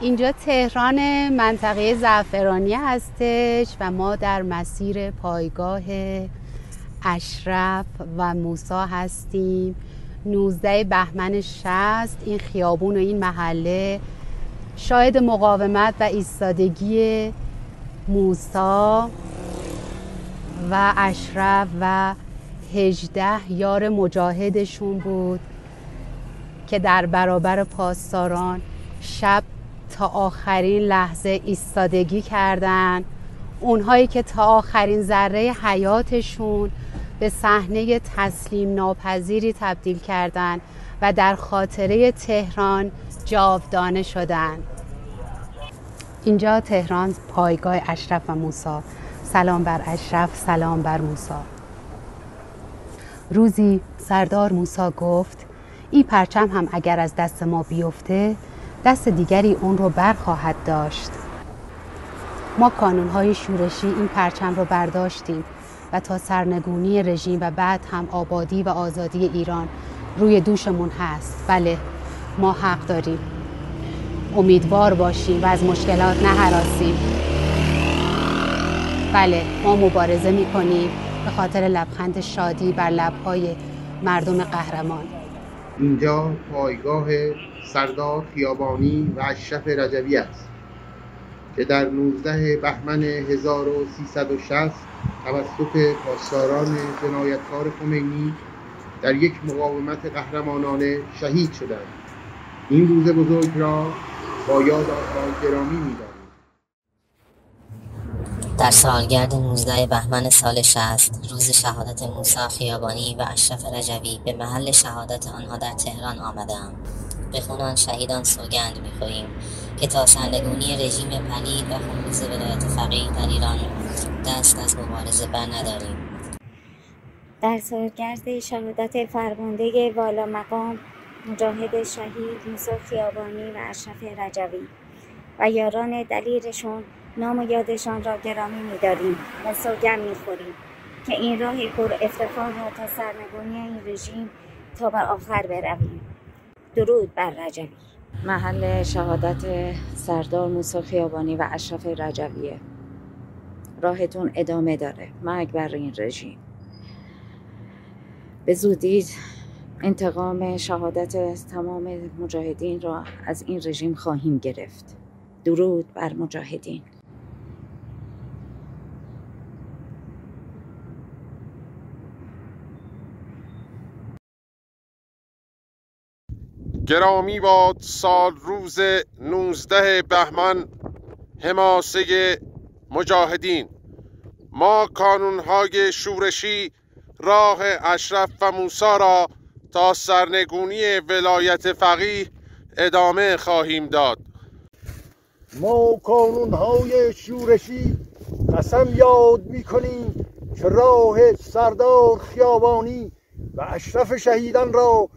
اینجا تهران منطقه زعفرانی هستش و ما در مسیر پایگاه اشرف و موسا هستیم. 19 بهمن 60 این خیابون و این محله شاهد مقاومت و ایستادگی موسا و اشرف و هجده یار مجاهدشون بود که در برابر پاسداران شب تا آخرین لحظه ایستادگی کردن. اونهایی که تا آخرین ذره حیاتشون به صحنه تسلیم ناپذیری تبدیل کردند و در خاطره تهران جاودانه شدند اینجا تهران پایگاه اشرف و موسا سلام بر اشرف سلام بر موسا روزی سردار موسا گفت این پرچم هم اگر از دست ما بیفته دست دیگری اون رو برخواهد داشت. ما کانونهای شورشی این پرچم رو برداشتیم و تا سرنگونی رژیم و بعد هم آبادی و آزادی ایران روی دوشمون هست. بله ما حق داریم. امیدوار باشیم و از مشکلات نهراسیم. بله ما مبارزه می کنیم به خاطر لبخند شادی بر لبهای مردم قهرمان. اینجا پایگاه سردار خیابانی و اشرف رجوی است که در 19 بهمن 1360 توسط پاسداران جنایتکار خمینی در یک مقاومت قهرمانانه شهید شدند. این روز بزرگ را با یاد آنها گرامی در سالگرد 19 بهمن سال 60 روز شهادت موسی خیابانی و اشرف رجوی به محل شهادت آنها در تهران آمدم به خونان شهیدان سوگند می‌خوریم که تا سرنگونی رژیم پلید و خونریز ولایت فقیه در ایران دست از مبارزه بر نداریم. در سالگرد شهادت فرمانده والا مقام مجاهد شهید موسی خیابانی و اشرف رجوی و یاران دلیرشون نام و یادشان را گرامی می‌داریم و سوگند می‌خوریم که این راه پر افتخار را تا سرنگونی این رژیم تا بر آخر برویم. درود بر رجوی محل شهادت سردار موسی خیابانی و اشرف رجویه راهتون ادامه داره. مرگ بر این رژیم. به زودی انتقام شهادت تمام مجاهدین را از این رژیم خواهیم گرفت. درود بر مجاهدین. گرامی باد سال روز 19 بهمن حماسه مجاهدین. ما کانونهای شورشی راه اشرف و موسا را تا سرنگونی ولایت فقیه ادامه خواهیم داد. ما کانونهای شورشی قسم یاد می‌کنیم که راه سردار خیابانی و اشرف شهیدان را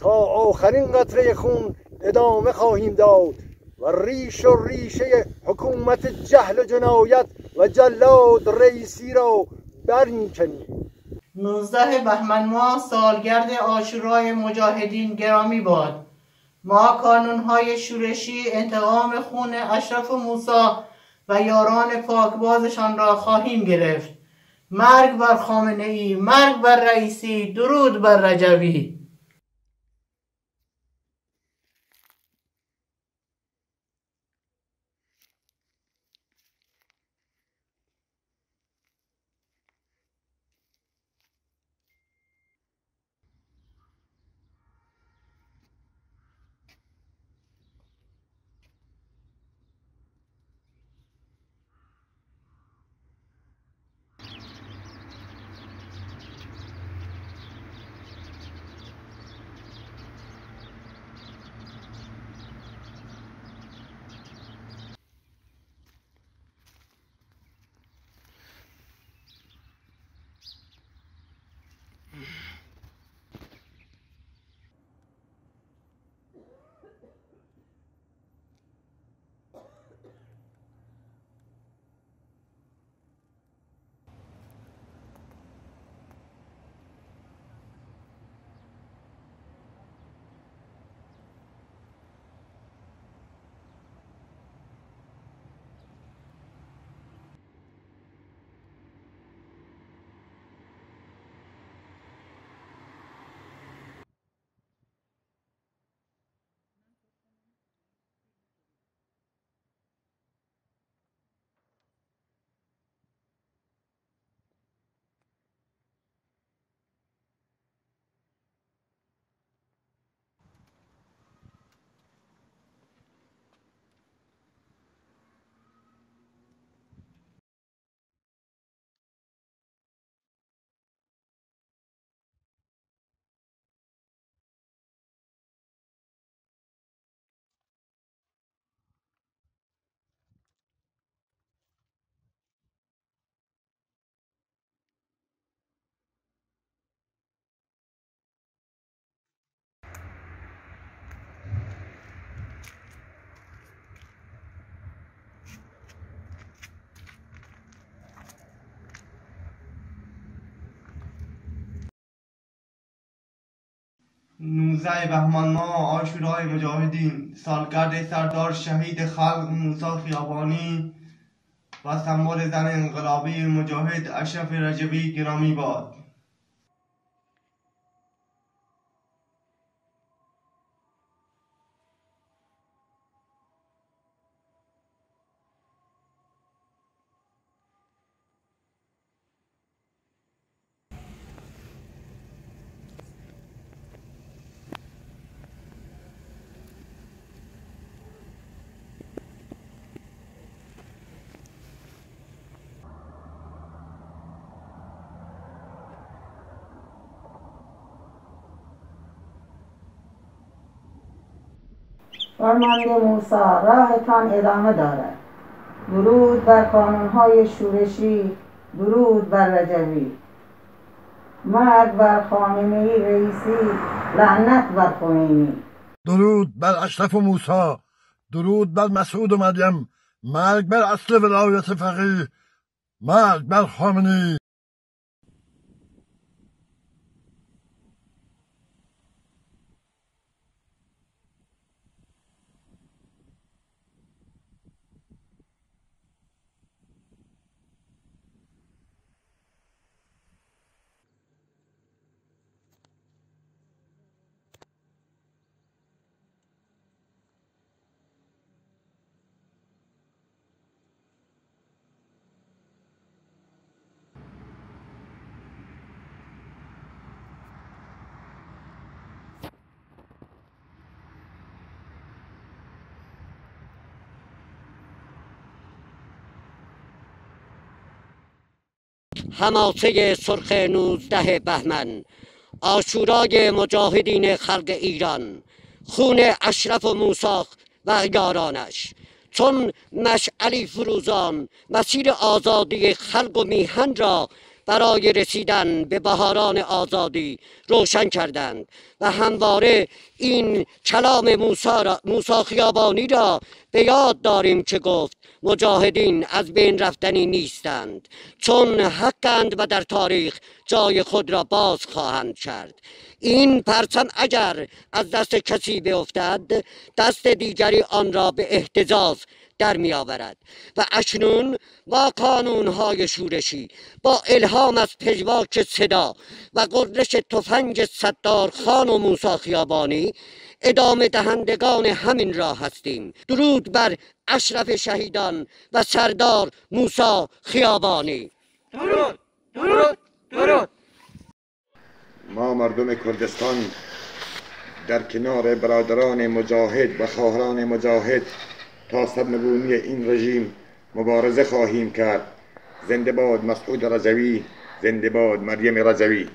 تا آخرین قطره خون ادامه خواهیم داد و ریش و ریشه حکومت جهل و جنایت و جلاد رئیسی را برمیکنیم 19 بهمن ماه سالگرد آشورای مجاهدین گرامی باد. ما کانونهای شورشی انتقام خون اشرف و موسا و یاران پاکبازشان را خواهیم گرفت. مرگ بر خامنه ای مرگ بر رئیسی درود بر رجوی. 19 بهمن ماه آشورای مجاهدین سالگرد سردار شهید خلق موسی خیابانی و سمبل زن انقلابی مجاهد اشرف رجبی گرامی باد. فرمانده موسا راهتان ادامه دارد. درود بر کانونهای شورشی درود بر رجوی. مرگ بر خامنه رئیسی لعنت بر خمینی. درود بر اشرف و موسا درود بر مسعود و مریم. مرگ بر اصل ولایت فقیه مرگ بر خامنی هماسه سرخ نوزده بهمن آشورای مجاهدین خلق ایران خون اشرف و موساخ و یارانش. چون مشعلی فروزان مسیر آزادی خلق و میهن را برای رسیدن به بهاران آزادی روشن کردند و همواره این کلام موسی خیابانی را به یاد داریم که گفت مجاهدین از بین رفتنی نیستند چون حقند و در تاریخ جای خود را باز خواهند کرد. این پرچم اگر از دست کسی بیفتد دست دیگری آن را به احتجاز در می آورد و اکنون با های شورشی با الهام از پژواک صدا و قررش تفنگ صدار خان و موسا خیابانی ادامه دهندگان همین راه هستیم. درود بر اشرف شهیدان و سردار موسا خیابانی. درود درود درود. ما مردم کردستان در کنار برادران مجاهد و خواهران مجاهد تا سرنگونی این رژیم مبارزه خواهیم کرد. زنده باد مسعود رجوی زنده باد مریم رجوی